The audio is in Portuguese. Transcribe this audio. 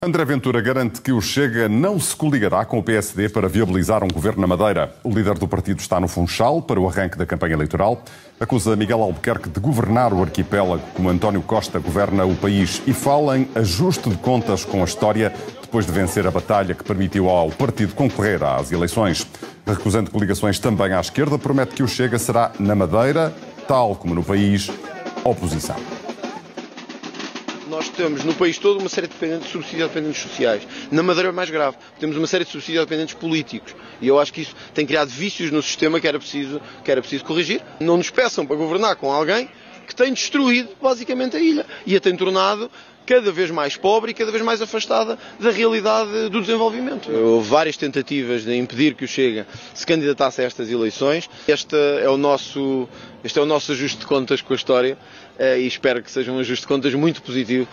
André Ventura garante que o Chega não se coligará com o PSD para viabilizar um governo na Madeira. O líder do partido está no Funchal para o arranque da campanha eleitoral. Acusa Miguel Albuquerque de governar o arquipélago como António Costa governa o país e fala em ajuste de contas com a história depois de vencer a batalha que permitiu ao partido concorrer às eleições. Recusando coligações também à esquerda, promete que o Chega será na Madeira, tal como no país, oposição nós temos no país todo uma série de dependentes, subsídios dependentes sociais. Na Madeira é mais grave. Temos uma série de subsídios dependentes políticos. E eu acho que isso tem criado vícios no sistema que era preciso, que era preciso corrigir. Não nos peçam para governar com alguém que tem destruído basicamente a ilha e a tem tornado cada vez mais pobre e cada vez mais afastada da realidade do desenvolvimento. Houve várias tentativas de impedir que o Chega se candidatasse a estas eleições. Este é o nosso, este é o nosso ajuste de contas com a história eh, e espero que seja um ajuste de contas muito positivo